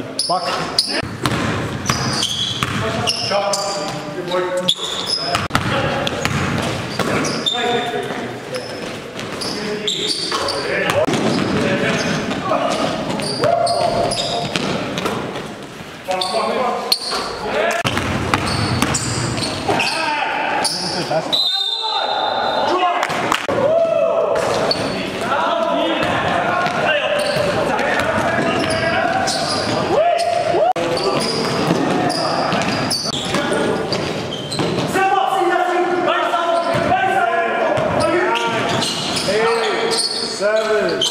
Be. Buck. Eight, seven.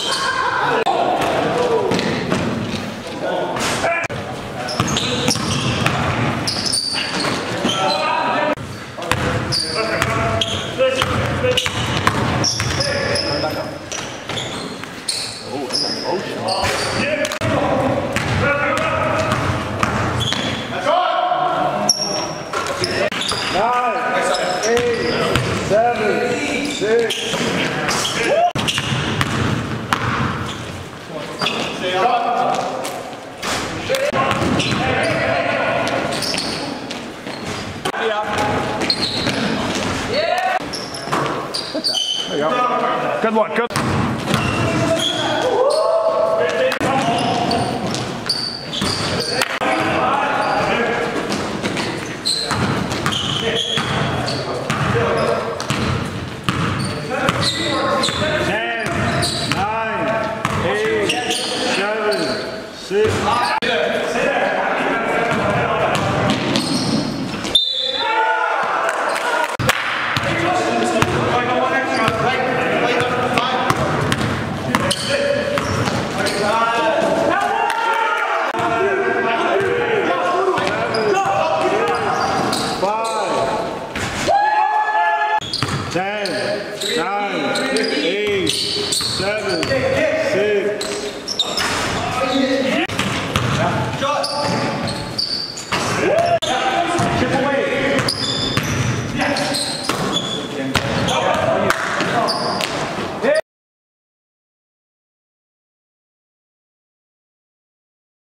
Nice. There you go. Good luck. Good. 10, 9, 8, 7,